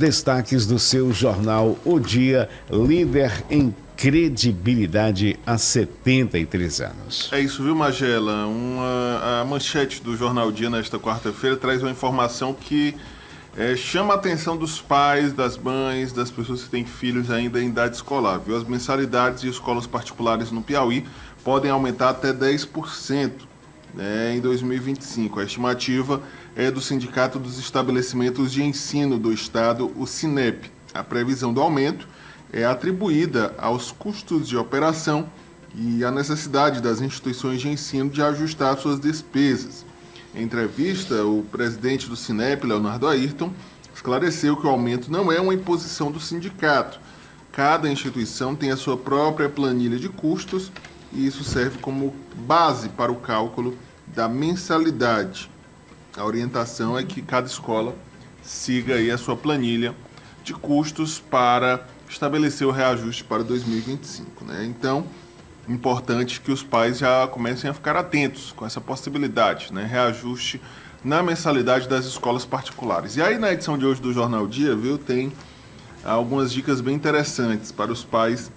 destaques do seu jornal O Dia, líder em credibilidade há 73 anos. É isso, viu, Magela? Uma, a manchete do Jornal o Dia nesta quarta-feira traz uma informação que é, chama a atenção dos pais, das mães, das pessoas que têm filhos ainda em idade escolar. Viu? As mensalidades de escolas particulares no Piauí podem aumentar até 10% né, em 2025. A estimativa é do Sindicato dos Estabelecimentos de Ensino do Estado, o SINEP. A previsão do aumento é atribuída aos custos de operação e à necessidade das instituições de ensino de ajustar suas despesas. Em entrevista, o presidente do Sinep, Leonardo Ayrton, esclareceu que o aumento não é uma imposição do sindicato. Cada instituição tem a sua própria planilha de custos e isso serve como base para o cálculo da mensalidade. A orientação é que cada escola siga aí a sua planilha de custos para estabelecer o reajuste para 2025. Né? Então, importante que os pais já comecem a ficar atentos com essa possibilidade, né? reajuste na mensalidade das escolas particulares. E aí na edição de hoje do Jornal Dia, viu, tem algumas dicas bem interessantes para os pais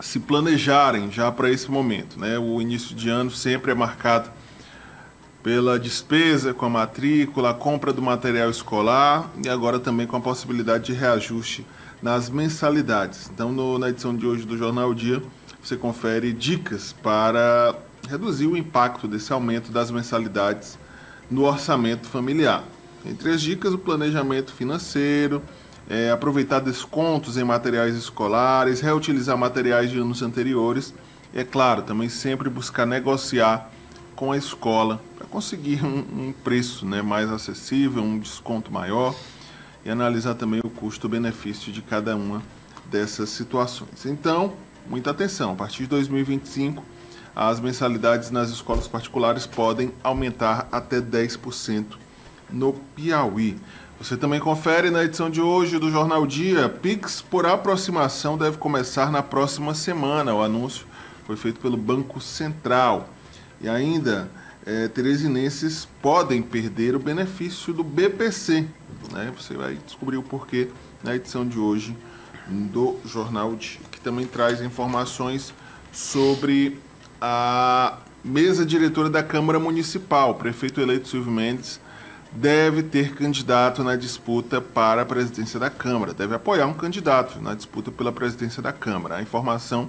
se planejarem já para esse momento. Né? O início de ano sempre é marcado pela despesa com a matrícula, a compra do material escolar e agora também com a possibilidade de reajuste nas mensalidades. Então, no, na edição de hoje do Jornal Dia, você confere dicas para reduzir o impacto desse aumento das mensalidades no orçamento familiar. Entre as dicas, o planejamento financeiro, é, aproveitar descontos em materiais escolares, reutilizar materiais de anos anteriores. É claro, também sempre buscar negociar com a escola para conseguir um, um, preço né, mais acessível, um desconto maior e analisar também o custo-benefício de cada uma dessas situações. Então, muita atenção, a partir de 2025, as mensalidades nas escolas particulares podem aumentar até 10% no Piauí. Você também confere na edição de hoje do Jornal Dia. Pix por aproximação deve começar na próxima semana. O anúncio foi feito pelo Banco Central. E ainda, é, teresinenses podem perder o benefício do BPC. Né? Você vai descobrir o porquê na edição de hoje do Jornal Dia, que também traz informações sobre a mesa diretora da Câmara Municipal. O prefeito eleito Silvio Mendes deve ter candidato na disputa para a presidência da Câmara, deve apoiar um candidato na disputa pela presidência da Câmara. A informação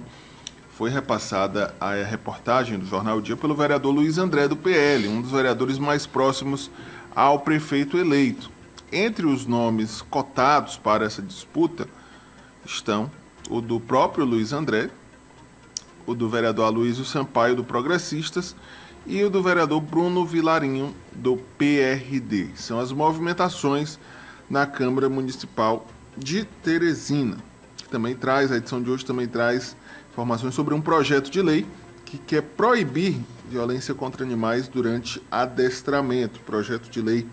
foi repassada à reportagem do Jornal Dia pelo vereador Luiz André do PL, um dos vereadores mais próximos ao prefeito eleito. Entre os nomes cotados para essa disputa estão o do próprio Luiz André, o do vereador Aloysio Sampaio do Progressistas e o do vereador Bruno Vilarinho, do PRD. São as movimentações na Câmara Municipal de Teresina, que também traz, a edição de hoje também traz informações sobre um projeto de lei que quer proibir violência contra animais durante adestramento. Projeto de lei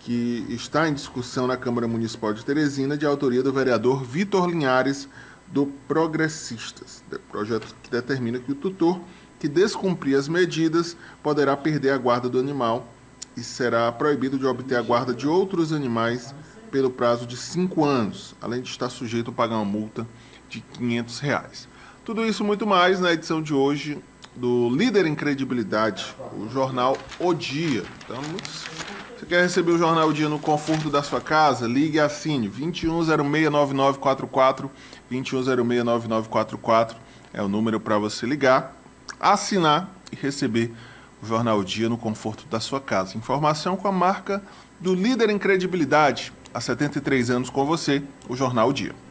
que está em discussão na Câmara Municipal de Teresina, de autoria do vereador Vitor Linhares, do Progressistas. Projeto que determina que o tutor que descumprir as medidas poderá perder a guarda do animal e será proibido de obter a guarda de outros animais pelo prazo de cinco anos, além de estar sujeito a pagar uma multa de 500 reais. Tudo isso muito mais na edição de hoje do Líder em Credibilidade, o jornal O Dia. Então, você quer receber o jornal O Dia no conforto da sua casa? Ligue e assine 21069944, 21069944 é o número para você ligar assinar e receber o Jornal Dia no conforto da sua casa. Informação com a marca do líder em credibilidade. Há 73 anos com você, o Jornal Dia.